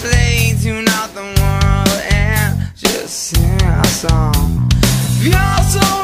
play to not the world and just sing our song. If you're so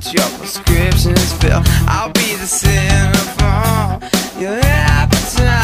but your prescription's filled. I'll be the center for your appetite.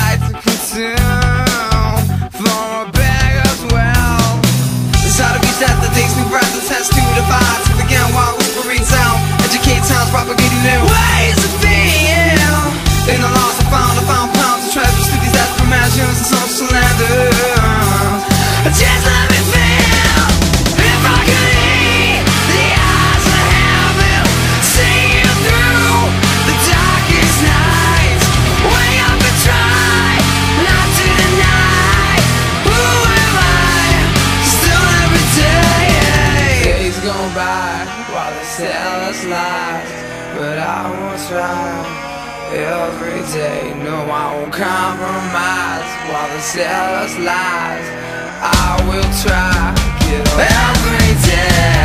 But I will try every day. No, I won't compromise While they sell us lies. I will try every day.